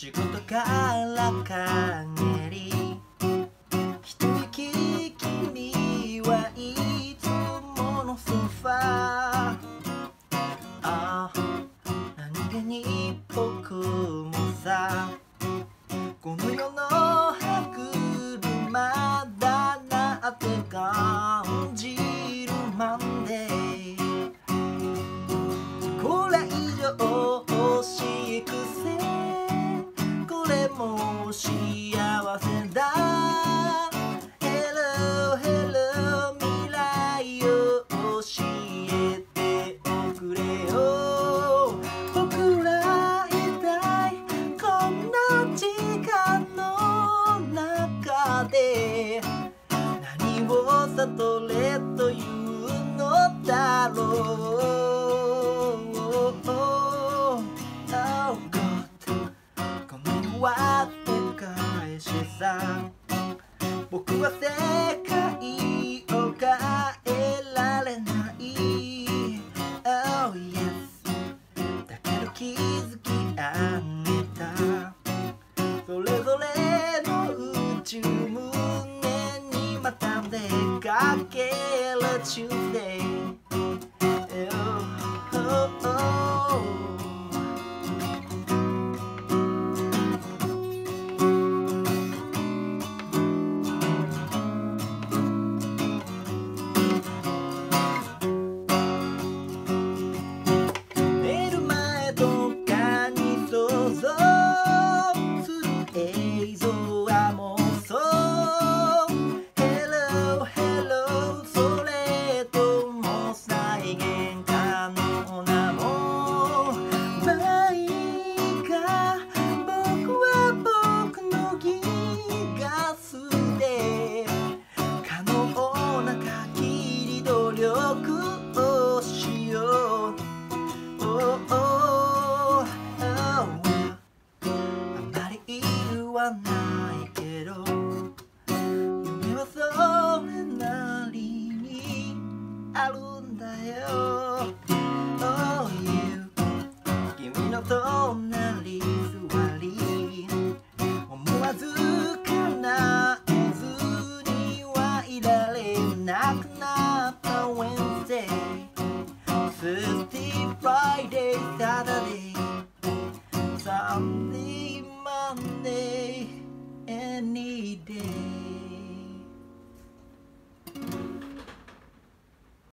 仕事から帰り一息君はいつものソファー。ああ何気に僕もさを悟れというのだろう。Oh God この世はで返しさ。僕は世界を変えられない。Oh yes だけど気出かける Tuesday ないけど夢はそれなりにあるんだよ。Oh you 君の隣座り思わずかなずにはいられなくなった Wednesday Thursday Friday Saturday every day.